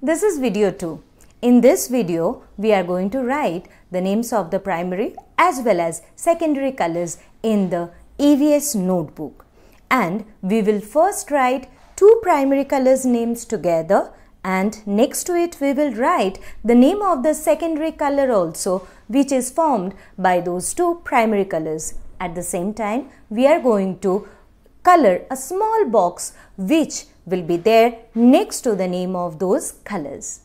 this is video 2. In this video, we are going to write the names of the primary as well as secondary colors in the EVS notebook. And we will first write two primary colors names together and next to it we will write the name of the secondary color also which is formed by those two primary colors. At the same time, we are going to color a small box which will be there next to the name of those colors.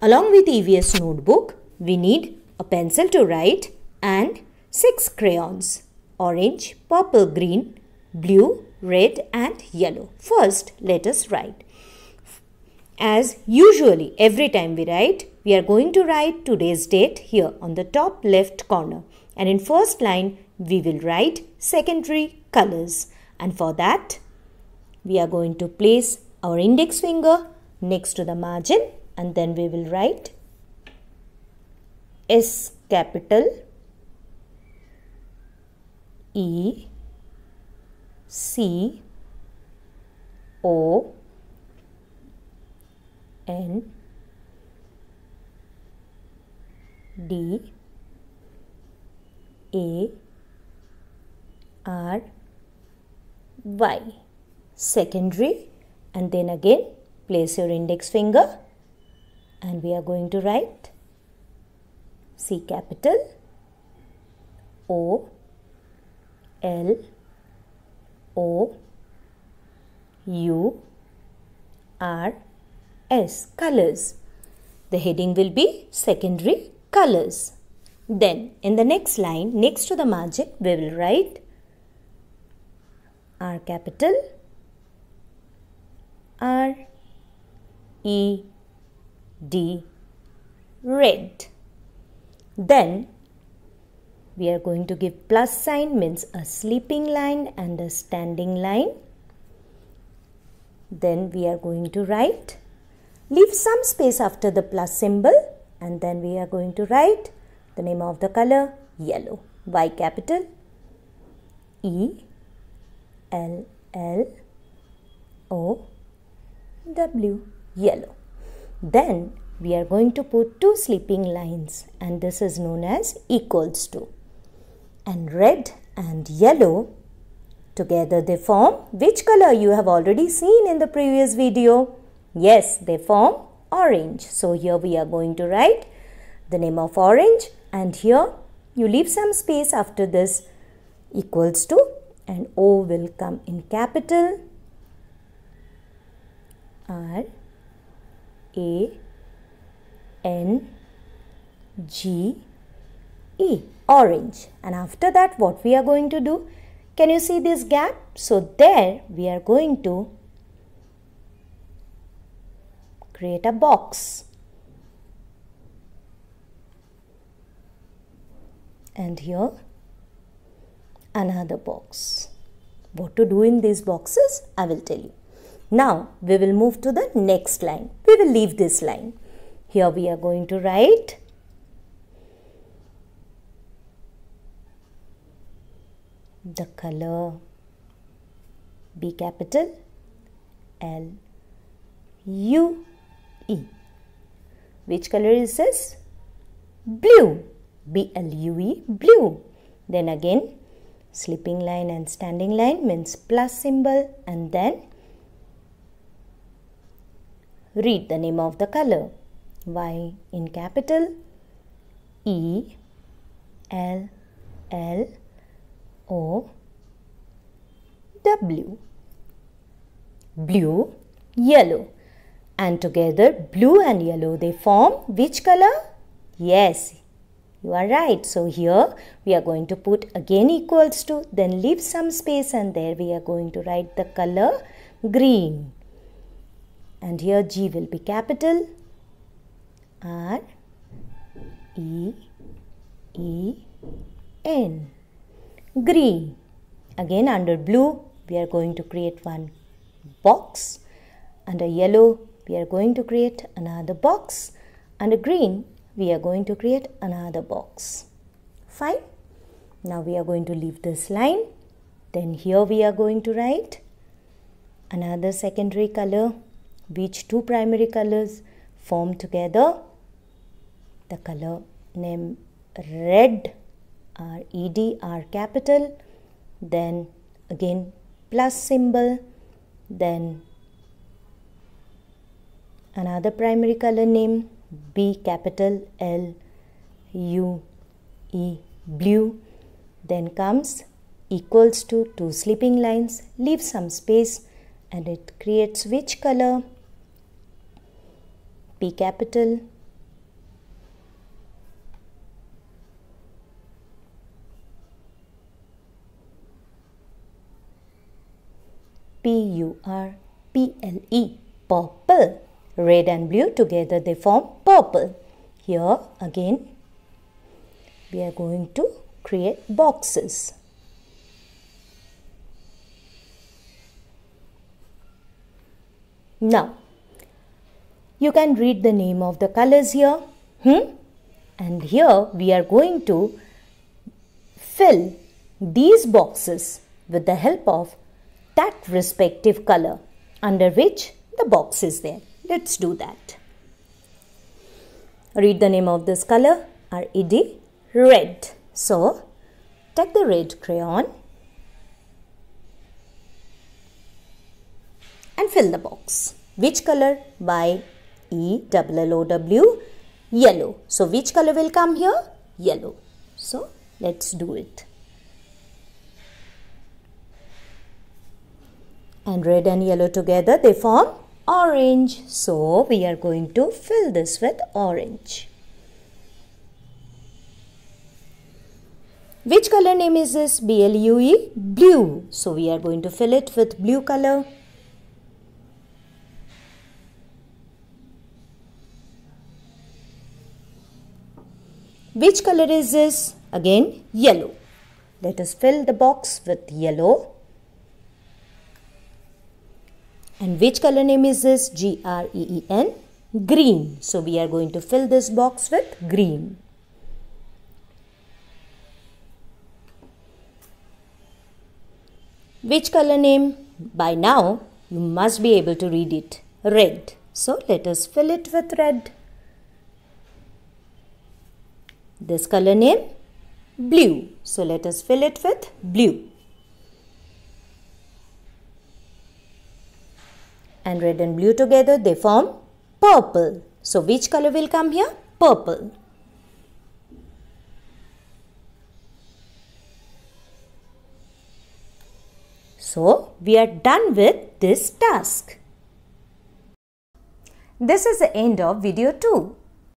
Along with EVS notebook, we need a pencil to write and 6 crayons orange, purple, green, blue, red and yellow. First, let us write. As usually every time we write, we are going to write today's date here on the top left corner. And in first line, we will write secondary colors. And for that, we are going to place our index finger next to the margin and then we will write S capital E C O N D A R Y secondary and then again place your index finger and we are going to write C capital O L O U R S colors. The heading will be secondary colors. Then in the next line next to the margin we will write R capital R E D red. Then we are going to give plus sign means a sleeping line and a standing line. Then we are going to write leave some space after the plus symbol and then we are going to write the name of the color yellow y capital E L L O W yellow then we are going to put two sleeping lines and this is known as equals to. And red and yellow together they form which color you have already seen in the previous video? Yes, they form orange. So here we are going to write the name of orange and here you leave some space after this equals to and O will come in capital R A N G E orange. And after that what we are going to do? Can you see this gap? So there we are going to create a box. And here another box. What to do in these boxes? I will tell you now we will move to the next line. We will leave this line. Here we are going to write the color B capital L U E. Which color is this? Blue. B L U E blue. Then again slipping line and standing line means plus symbol and then Read the name of the color. Y in capital E L L O W. Blue, yellow. And together blue and yellow they form which color? Yes, you are right. So here we are going to put again equals to then leave some space and there we are going to write the color green and here G will be capital R E E N. Green. Again under blue we are going to create one box. Under yellow we are going to create another box. Under green we are going to create another box. Fine. Now we are going to leave this line. Then here we are going to write another secondary color which two primary colors form together. The color name red R E D R capital then again plus symbol then another primary color name B capital L U E blue then comes equals to two sleeping lines leave some space and it creates which color P capital. P U R P L E. Purple. Red and blue together they form purple. Here again we are going to create boxes. Now you can read the name of the colors here hmm? and here we are going to fill these boxes with the help of that respective color under which the box is there. Let's do that. Read the name of this color R-E-D red. So take the red crayon and fill the box. Which color? By E W L O W yellow. So which color will come here? Yellow. So let's do it. And red and yellow together they form orange. So we are going to fill this with orange. Which color name is this? B-L-U-E? Blue. So we are going to fill it with blue color. Which color is this? Again, yellow. Let us fill the box with yellow. And which color name is this? G-R-E-E-N. Green. So we are going to fill this box with green. Which color name? By now, you must be able to read it. Red. So let us fill it with red. This color name blue. So let us fill it with blue. And red and blue together they form purple. So which color will come here? Purple. So we are done with this task. This is the end of video 2.